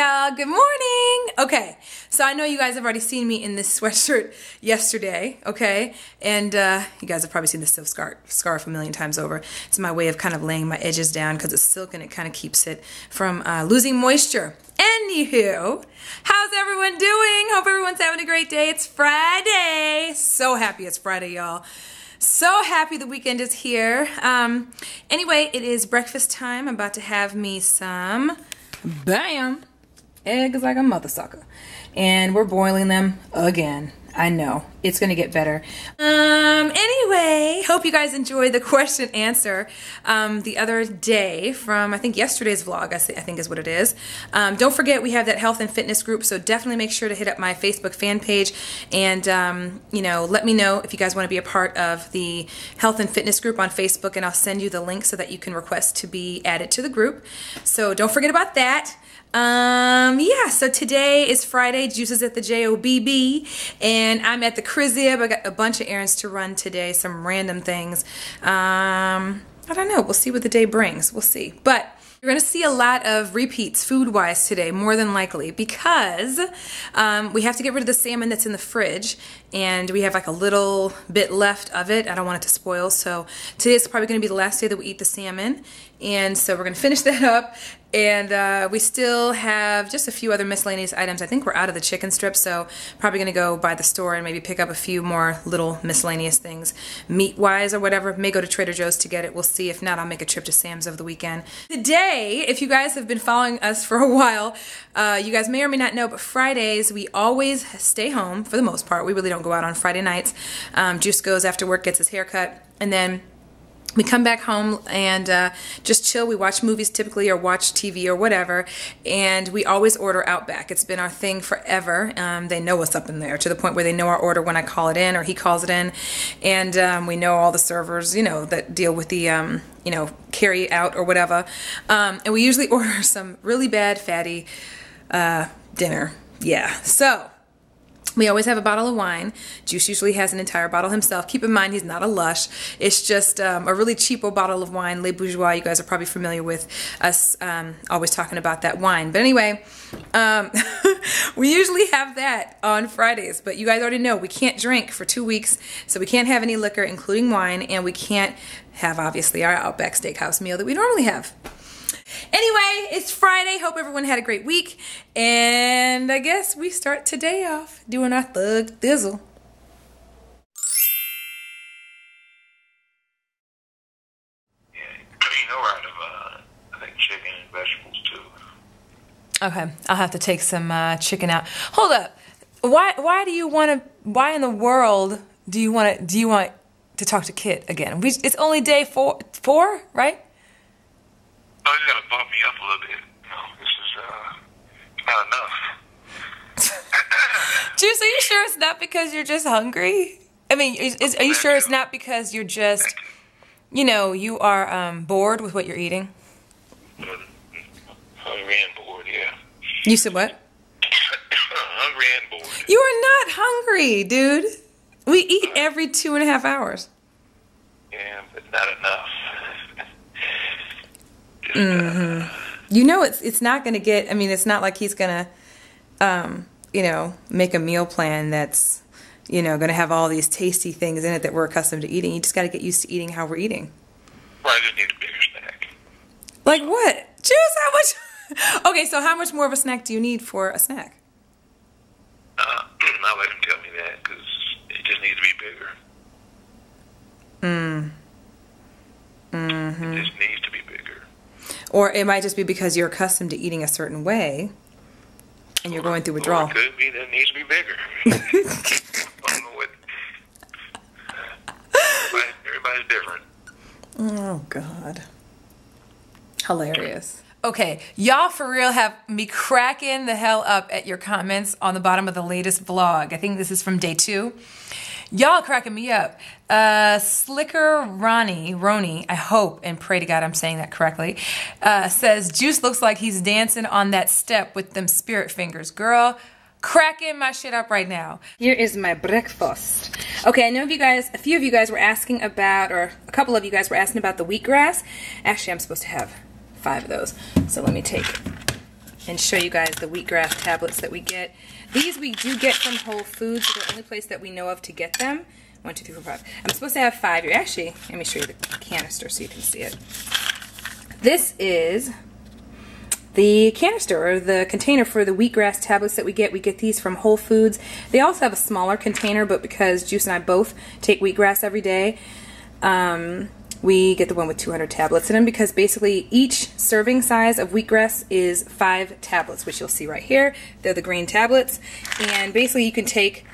y'all. Good morning. Okay, so I know you guys have already seen me in this sweatshirt yesterday, okay? And uh, you guys have probably seen this silk scarf, scarf a million times over. It's my way of kind of laying my edges down because it's silk and it kind of keeps it from uh, losing moisture. Anywho, how's everyone doing? Hope everyone's having a great day. It's Friday. So happy it's Friday, y'all. So happy the weekend is here. Um, anyway, it is breakfast time. I'm about to have me some, bam, eggs like a mother sucker. And we're boiling them again. I know. It's going to get better. Um, anyway, hope you guys enjoyed the question answer um, the other day from, I think, yesterday's vlog, I think is what it is. Um, don't forget, we have that health and fitness group, so definitely make sure to hit up my Facebook fan page and, um, you know, let me know if you guys want to be a part of the health and fitness group on Facebook, and I'll send you the link so that you can request to be added to the group. So don't forget about that. Um, yeah, so today is Friday, Juices at the J-O-B-B, and I'm at the Crib. I got a bunch of errands to run today, some random things. Um, I don't know, we'll see what the day brings, we'll see. But you're going to see a lot of repeats food-wise today, more than likely, because um, we have to get rid of the salmon that's in the fridge, and we have like a little bit left of it. I don't want it to spoil, so today is probably going to be the last day that we eat the salmon, and so we're going to finish that up, and uh, we still have just a few other miscellaneous items. I think we're out of the chicken strips, so probably going to go by the store and maybe pick up a few more little miscellaneous things, meat-wise or whatever. May go to Trader Joe's to get it. We'll see. If not, I'll make a trip to Sam's over the weekend. Today, if you guys have been following us for a while, uh, you guys may or may not know, but Fridays, we always stay home for the most part. We really don't go out on Friday nights. Um, Juice goes after work, gets his hair cut, and then we come back home and uh, just chill. We watch movies typically or watch TV or whatever, and we always order Outback. It's been our thing forever. Um, they know what's up in there to the point where they know our order when I call it in or he calls it in, and um, we know all the servers, you know, that deal with the, um, you know, carry out or whatever. Um, and we usually order some really bad fatty uh, dinner. Yeah, so we always have a bottle of wine. Juice usually has an entire bottle himself. Keep in mind, he's not a lush. It's just um, a really cheapo bottle of wine, Le Bourgeois. You guys are probably familiar with us um, always talking about that wine. But anyway, um, we usually have that on Fridays. But you guys already know we can't drink for two weeks, so we can't have any liquor, including wine, and we can't have, obviously, our Outback Steakhouse meal that we normally have. Anyway, it's Friday. Hope everyone had a great week. And I guess we start today off doing our thug thizzle. Okay, I'll have to take some uh, chicken out. Hold up. Why? Why do you want to? Why in the world do you want to? Do you want to talk to Kit again? We, it's only day four, four, right? Oh, gotta bump me up a little bit. No, this is uh, not enough. Juice, are you sure it's not because you're just hungry? I mean, is, is are you sure it's not because you're just, you know, you are um, bored with what you're eating? Hungry and bored, yeah. You said what? hungry and bored. You are not hungry, dude. We eat every two and a half hours. Yeah, but not enough. Mm-hmm. You know, it's it's not going to get. I mean, it's not like he's going to, um, you know, make a meal plan that's, you know, going to have all these tasty things in it that we're accustomed to eating. You just got to get used to eating how we're eating. Well, I just need a bigger snack. Like what? Choose how much. okay, so how much more of a snack do you need for a snack? Uh, I'll let him tell me that because it just needs to be bigger. Mm. Mm-hmm. It just needs to be bigger. Or it might just be because you're accustomed to eating a certain way and you're going through withdrawal. Or it could be that it needs to be bigger. I don't know what. Everybody's different. Oh, God. Hilarious. Okay, y'all for real have me cracking the hell up at your comments on the bottom of the latest vlog. I think this is from day two. Y'all cracking me up. Uh, Slicker Ronnie, Roni, I hope and pray to God I'm saying that correctly, uh, says Juice looks like he's dancing on that step with them spirit fingers. Girl, cracking my shit up right now. Here is my breakfast. Okay, I know of you guys, a few of you guys were asking about, or a couple of you guys were asking about the wheatgrass. Actually, I'm supposed to have five of those. So let me take and show you guys the wheatgrass tablets that we get. These we do get from Whole Foods. They're the only place that we know of to get them. One, two, three, four, five. I'm supposed to have five here. Actually, let me show you the canister so you can see it. This is the canister or the container for the wheatgrass tablets that we get. We get these from Whole Foods. They also have a smaller container, but because Juice and I both take wheatgrass every day, um, we get the one with 200 tablets in them because basically each serving size of wheatgrass is five tablets, which you'll see right here. They're the green tablets. And basically you can take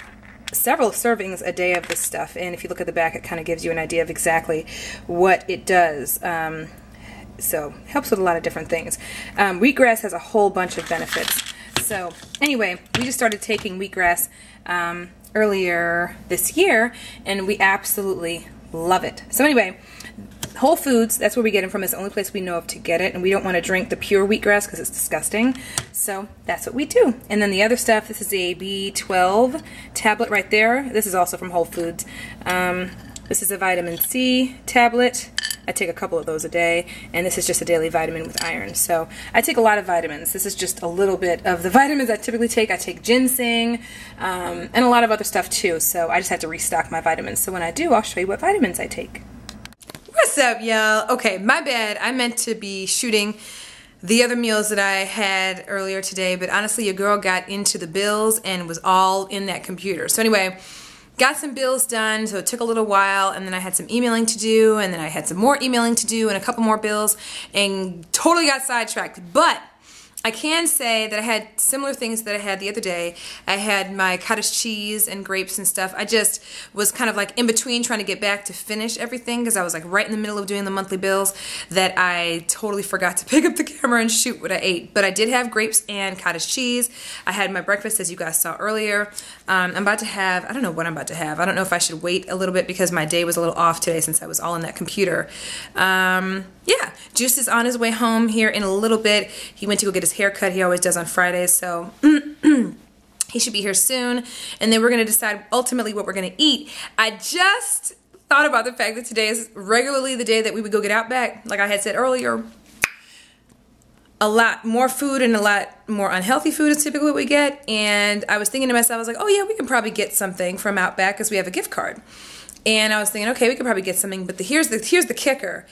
several servings a day of this stuff. And if you look at the back, it kind of gives you an idea of exactly what it does. Um, so helps with a lot of different things. Um, wheatgrass has a whole bunch of benefits. So anyway, we just started taking wheatgrass um, earlier this year, and we absolutely love it. So anyway, Whole Foods, that's where we get them from. It's the only place we know of to get it, and we don't want to drink the pure wheatgrass because it's disgusting. So that's what we do. And then the other stuff, this is a B12 tablet right there. This is also from Whole Foods. Um, this is a vitamin C tablet. I take a couple of those a day, and this is just a daily vitamin with iron. So I take a lot of vitamins. This is just a little bit of the vitamins I typically take. I take ginseng um, and a lot of other stuff too, so I just have to restock my vitamins. So when I do, I'll show you what vitamins I take. What's up, y'all? Okay, my bad. I meant to be shooting the other meals that I had earlier today, but honestly, your girl got into the bills and was all in that computer. So anyway, got some bills done, so it took a little while, and then I had some emailing to do, and then I had some more emailing to do, and a couple more bills, and totally got sidetracked. But I can say that I had similar things that I had the other day. I had my cottage cheese and grapes and stuff. I just was kind of like in between trying to get back to finish everything because I was like right in the middle of doing the monthly bills that I totally forgot to pick up the camera and shoot what I ate. But I did have grapes and cottage cheese. I had my breakfast as you guys saw earlier. Um, I'm about to have, I don't know what I'm about to have. I don't know if I should wait a little bit because my day was a little off today since I was all in that computer. Um, yeah, Juice is on his way home here in a little bit. He went to go get his haircut. He always does on Fridays, so he should be here soon. And then we're going to decide ultimately what we're going to eat. I just thought about the fact that today is regularly the day that we would go get Outback. Like I had said earlier, a lot more food and a lot more unhealthy food is typically what we get. And I was thinking to myself, I was like, oh yeah, we can probably get something from Outback because we have a gift card. And I was thinking, okay, we could probably get something, but the, here's the here's the kicker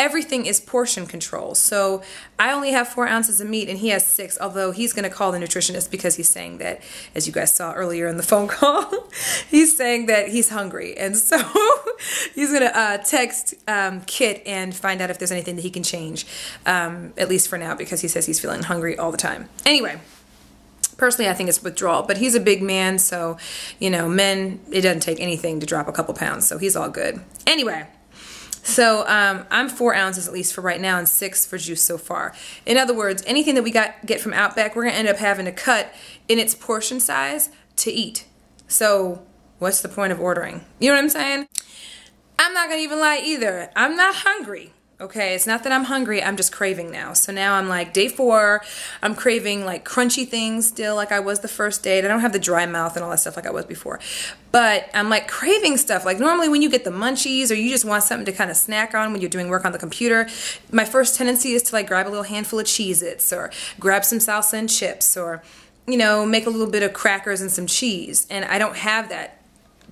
everything is portion control. So I only have four ounces of meat and he has six, although he's going to call the nutritionist because he's saying that, as you guys saw earlier in the phone call, he's saying that he's hungry. And so he's going to uh, text um, Kit and find out if there's anything that he can change, um, at least for now, because he says he's feeling hungry all the time. Anyway personally I think it's withdrawal but he's a big man so you know men it doesn't take anything to drop a couple pounds so he's all good anyway so um, I'm four ounces at least for right now and six for juice so far. In other words, anything that we got get from Outback, we're gonna end up having to cut in its portion size to eat. So what's the point of ordering? You know what I'm saying? I'm not gonna even lie either. I'm not hungry. Okay, it's not that I'm hungry, I'm just craving now. So now I'm like day four, I'm craving like crunchy things still like I was the first day. I don't have the dry mouth and all that stuff like I was before. But I'm like craving stuff. Like normally when you get the munchies or you just want something to kind of snack on when you're doing work on the computer, my first tendency is to like grab a little handful of Cheez-Its or grab some salsa and chips or, you know, make a little bit of crackers and some cheese. And I don't have that,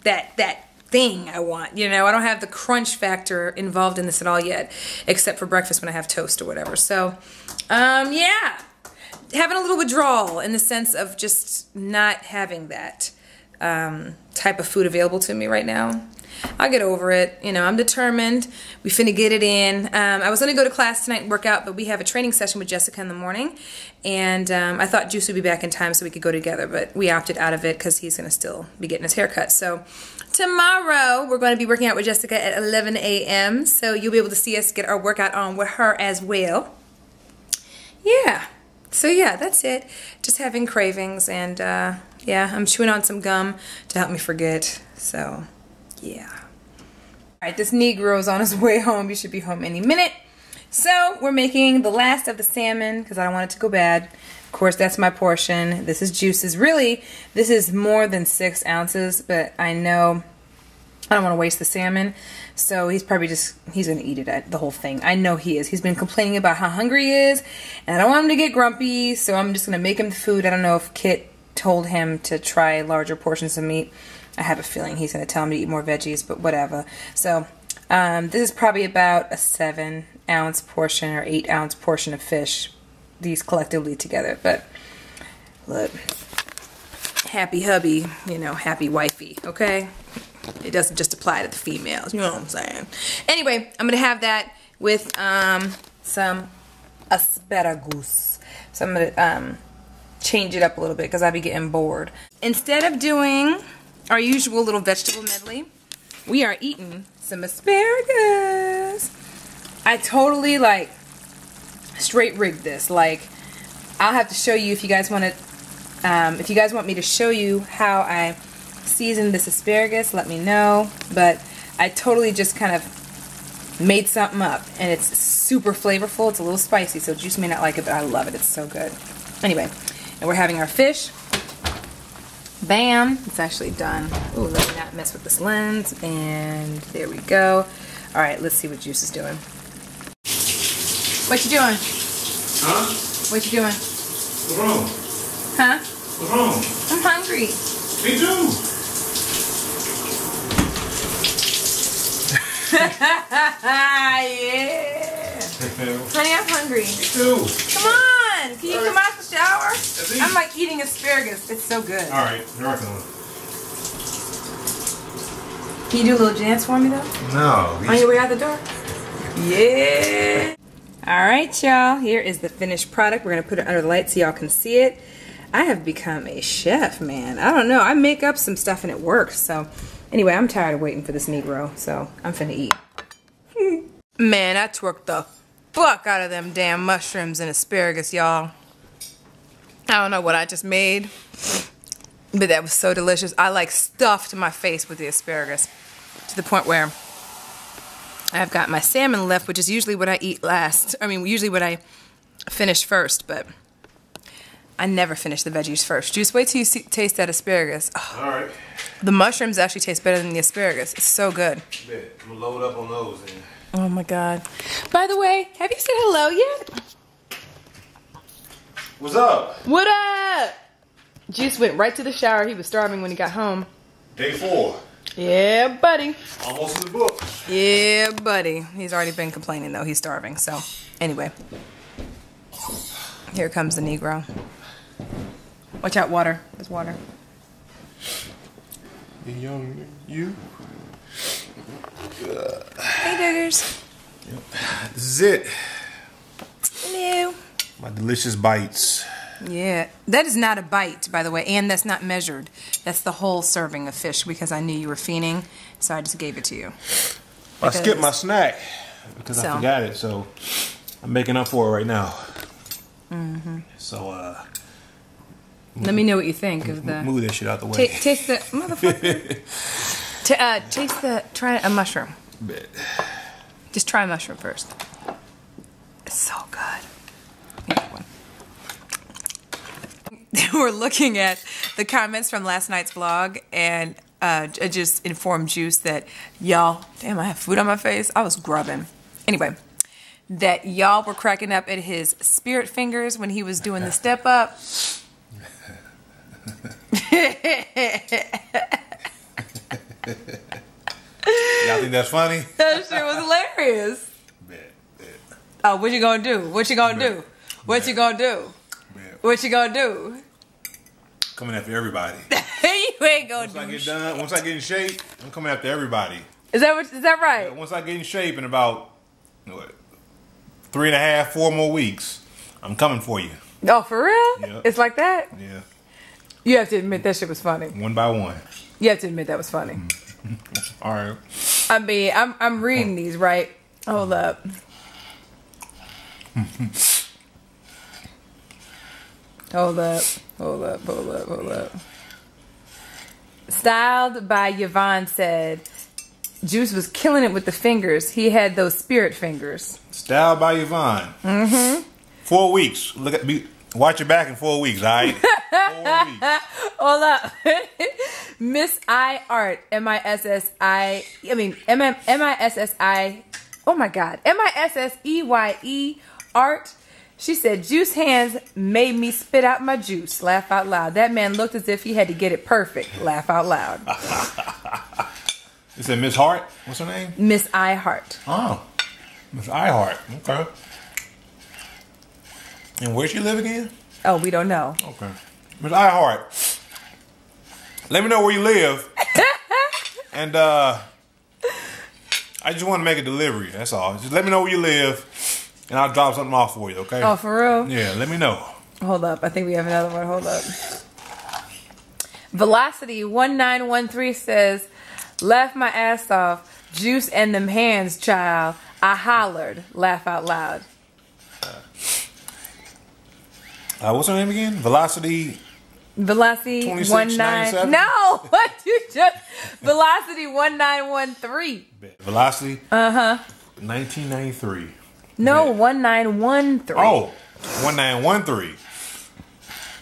that, that thing I want. You know, I don't have the crunch factor involved in this at all yet, except for breakfast when I have toast or whatever. So, um, yeah, having a little withdrawal in the sense of just not having that um, type of food available to me right now. I'll get over it. You know, I'm determined. We finna get it in. Um, I was gonna go to class tonight and work out, but we have a training session with Jessica in the morning, and um, I thought Juice would be back in time so we could go together, but we opted out of it because he's gonna still be getting his haircut. So tomorrow we're to be working out with Jessica at 11 a.m. So you'll be able to see us get our workout on with her as well. Yeah. So yeah, that's it. Just having cravings and uh, yeah, I'm chewing on some gum to help me forget. So yeah. All right, this Negro is on his way home. He should be home any minute. So we're making the last of the salmon because I don't want it to go bad. Of course, that's my portion. This is juices. Really, this is more than six ounces, but I know I don't want to waste the salmon. So he's probably just, he's going to eat it, at the whole thing. I know he is. He's been complaining about how hungry he is. And I don't want him to get grumpy. So I'm just going to make him the food. I don't know if Kit told him to try larger portions of meat. I have a feeling he's going to tell him to eat more veggies, but whatever. So um, this is probably about a seven ounce portion or eight ounce portion of fish. These collectively together. But look, happy hubby, you know, happy wifey, okay? It doesn't just apply to the females, you know what I'm saying? Anyway, I'm gonna have that with um, some asparagus. So I'm gonna um, change it up a little bit because I'll be getting bored. Instead of doing our usual little vegetable medley, we are eating some asparagus. I totally like straight rigged this. Like, I'll have to show you if you guys want to um, if you guys want me to show you how I seasoned this asparagus, let me know. But I totally just kind of made something up. And it's super flavorful. It's a little spicy, so Juice may not like it, but I love it. It's so good. Anyway, and we're having our fish. Bam! It's actually done. Ooh, let me not mess with this lens. And there we go. All right, let's see what Juice is doing. What you doing? Huh? What you doing? What's wrong? Huh? What's wrong? I'm hungry. Me too. yeah. Honey, I'm hungry. Me too. Come on. Can you come out the shower? I'm like eating asparagus. It's so good. All right, you're working on it. Can you do a little dance for me though? No. On your way out the door? Yeah. All right, y'all. Here is the finished product. We're going to put it under the light so y'all can see it. I have become a chef, man. I don't know. I make up some stuff and it works. So, anyway, I'm tired of waiting for this Negro. So, I'm finna eat. man, I twerked the fuck out of them damn mushrooms and asparagus, y'all. I don't know what I just made, but that was so delicious. I like stuffed my face with the asparagus to the point where I've got my salmon left, which is usually what I eat last. I mean, usually what I finish first, but I never finish the veggies first. Just wait till you see, taste that asparagus. Oh, All right. the mushrooms actually taste better than the asparagus. It's so good. Bet. I'm gonna load up on those. Then. Oh my god. By the way, have you said hello yet? What's up? What up? Juice went right to the shower. He was starving when he got home. Day four. Yeah, buddy. Almost in the book. Yeah, buddy. He's already been complaining though. He's starving. So, anyway. Here comes the Negro. Watch out, water. There's water. The young you. Hey, Duggars. This is it. Hello. My delicious bites. Yeah, that is not a bite, by the way, and that's not measured. That's the whole serving of fish because I knew you were fiending, so I just gave it to you. I skipped my snack because So. I forgot it, so I'm making up for it right now. Mm-hmm. So uh, Let me know what you think of the. move that shit out the way. Ta taste the motherfucker. Ta uh, taste the. Try a mushroom. Bet. Just try a mushroom first. It's so good. We're looking at the comments from last night's vlog, and uh, I just informed Juice that y'all, damn, I have food on my face. I was grubbing. Anyway, that y'all were cracking up at his spirit fingers when he was doing the step up. Y'all think that's funny? That shit was hilarious. Bet. Bet. Oh, what you gonna do? What you gonna do? What you gonna do? Bet. What you gonna do? Coming after everybody. you ain't gonna Once I get shit. done, once I get in shape, I'm coming after everybody. Is that what? Is that right? Once I get in shape in about what, three and a half, four more weeks, I'm coming for you. Oh, for real? Yeah. It's like that. Yeah, You have to admit that shit was funny. one by one. You have to admit that was funny. All right. I mean, I'm I'm reading these right. Hold up. hold up. Hold up. Hold up. Hold up. Styled by Yvonne said, Juice was killing it with the fingers. He had those spirit fingers. Styled by Yvonne. Mm-hmm. Four weeks. Look at me. Watch your back in four weeks. All right. Four weeks. Hold up. Miss I Art. M I S S I. I mean, M M M I S S I. Oh my God. M I S S E Y E Art. She said, Juice hands made me spit out my juice. Laugh out loud. That man looked as if he had to get it perfect. Laugh out loud. You said Miss Hart. What's her name? Miss I Heart. Oh, Miss iHeart. Okay. And where she live again? Oh, we don't know. Okay. Miss iHeart. Let me know where you live. and uh I just want to make a delivery. That's all. Just let me know where you live, and I'll drop something off for you. Okay? Oh, for real? Yeah. Let me know. Hold up. I think we have another one. Hold up. Velocity 1913 says, Laugh my ass off. Juice and them hands, child. I hollered. Laugh out loud. Uh, what's her name again? Velocity. Velocity 2697? 19. No! What you just. Velocity 1913. Velocity. Uh huh. 1993. No, Yeah. 1913. Oh, 1913.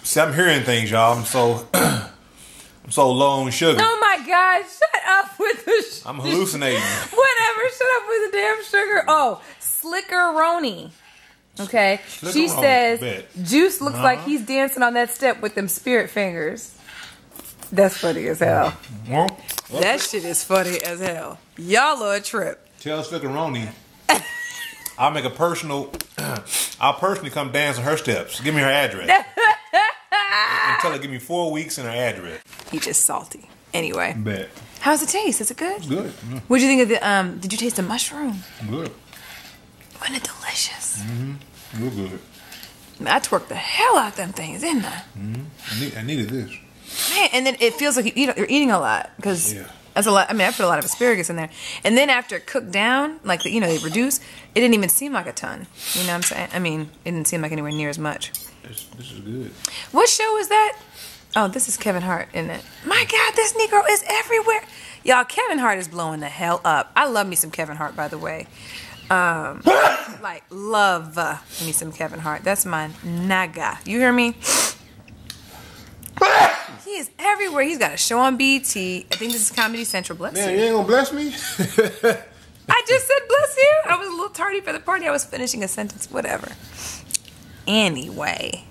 See, I'm hearing things, y'all. I'm so I'm so low on sugar. Oh my God! Shut up with the. Sh- I'm hallucinating. Whatever. Shut up with the damn sugar. Oh, Slickeroni. Okay. she says. Juice looks like Uh-huh. he's dancing on that step with them spirit fingers. That's funny as hell. well, That shit is funny as hell. Y'all are a trip. tell Slickeroni. I'll make a personal. I'll personally come dance on her steps. Give me her address. and tell her give me four weeks and her address. He just salty. Anyway, Bet. how's it taste? Is it good? Good. Mm, What'd you think of the um? Did you taste the mushroom? Good. Wasn't it delicious? Mm-hmm. Real good. I twerked the hell out them things, didn't I? Mm-hmm. I, need, I needed this. Man, and then it feels like you eat, you're eating a lot because Yeah. that's a lot. I mean, I put a lot of asparagus in there, and then after it cooked down, like the, you know they reduce, it didn't even seem like a ton. You know what I'm saying? I mean, it didn't seem like anywhere near as much. This, this is good. What show is that? Oh, this is Kevin Hart, isn't it? My God, this Negro is everywhere. Y'all, Kevin Hart is blowing the hell up. I love me some Kevin Hart, by the way. Um, like love me some Kevin Hart. That's my naga. You hear me? He is everywhere. He's got a show on BET. I think this is Comedy Central. Bless Man, you. you ain't gonna bless me? I just said bless you. I was a little tardy for the party. I was finishing a sentence. Whatever. Anyway.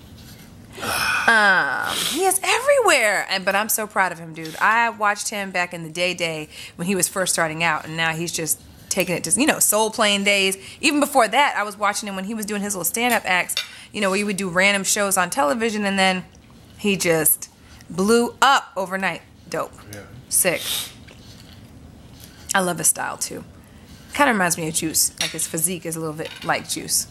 Um, he is everywhere, and but I'm so proud of him, dude. I watched him back in the day, day when he was first starting out, and now he's just taking it to you know soul playing days. Even before that, I was watching him when he was doing his little stand up acts. You know, where he would do random shows on television, and then he just blew up overnight. Dope, Yeah. sick. I love his style too. Kind of reminds me of Juice. Like his physique is a little bit like Juice,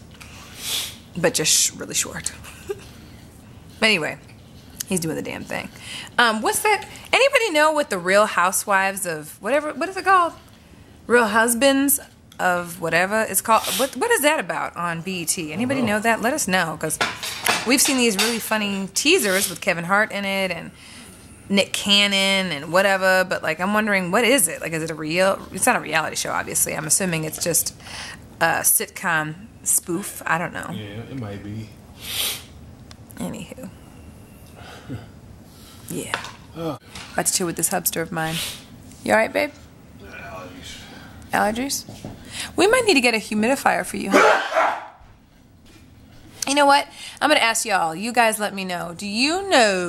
but just sh- really short. but anyway, he's doing the damn thing. Um, what's that? Anybody know what the Real Housewives of whatever? What is it called? Real Husbands of whatever it's called. What What is that about on BET? Anybody oh. know that? Let us know because we've seen these really funny teasers with Kevin Hart in it and. Nick Cannon and whatever, but like I'm wondering what is it? Like is it a real it's not a reality show obviously. I'm assuming it's just a sitcom spoof. I don't know. Yeah, it might be. Anywho. Yeah. Oh. About to chill with this hubster of mine. You alright, babe? Allergies. We might need to get a humidifier for you. You know what? I'm gonna ask y'all. You guys let me know. Do you know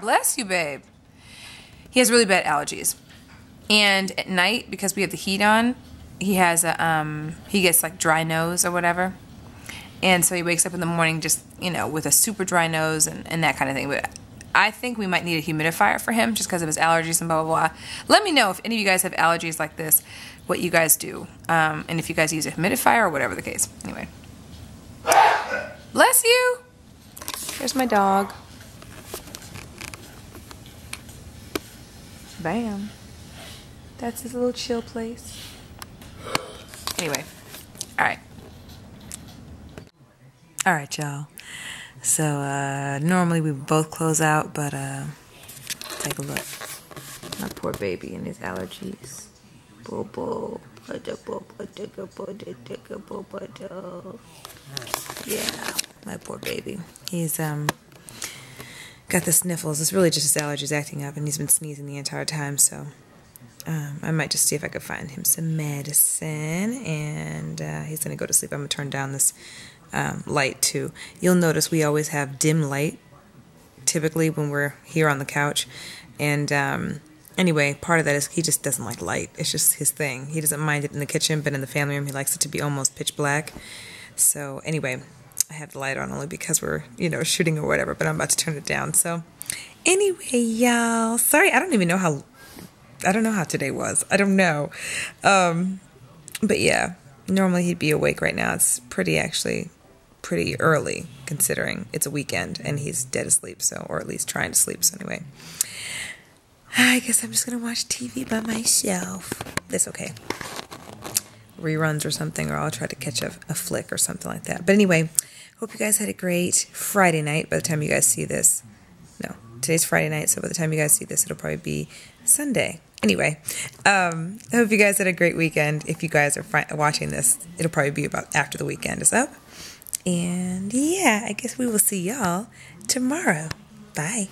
bless you, babe. He has really bad allergies. And at night, because we have the heat on, he has a um he gets like dry nose or whatever. And so he wakes up in the morning just, you know, with a super dry nose and, and that kind of thing. But I think we might need a humidifier for him just because of his allergies and blah, blah, blah. Let me know if any of you guys have allergies like this, what you guys do. Um, and if you guys use a humidifier or whatever the case. Anyway. Bless you. There's my dog. Bam. That's his little chill place. Anyway. All right. All right, y'all. So uh, normally we both close out, but uh, take a look. My poor baby and his allergies. Boo boo. Yeah, my poor baby. He's um got the sniffles. It's really just his allergies acting up, and he's been sneezing the entire time. So um, I might just see if I could find him some medicine, and uh, he's gonna go to sleep. I'm gonna turn down this um, light too. You'll notice we always have dim light, typically when we're here on the couch, and um, anyway, part of that is he just doesn't like light. It's just his thing. He doesn't mind it in the kitchen, but in the family room, he likes it to be almost pitch black. So anyway, I have the light on only because we're, you know, shooting or whatever, but I'm about to turn it down. So anyway, y'all, sorry, I don't even know how, I don't know how today was. I don't know. Um, but yeah, normally he'd be awake right now. It's pretty actually pretty early considering it's a weekend and he's dead asleep, so, or at least trying to sleep. So anyway, I guess I'm just gonna watch TV by myself. That's okay. Reruns or something, or I'll try to catch a, a flick or something like that. But anyway, hope you guys had a great Friday night by the time you guys see this. No, today's Friday night, so by the time you guys see this, it'll probably be Sunday. Anyway, um, I hope you guys had a great weekend. If you guys are watching this, it'll probably be about after the weekend is up. And yeah, I guess we will see y'all tomorrow. Bye.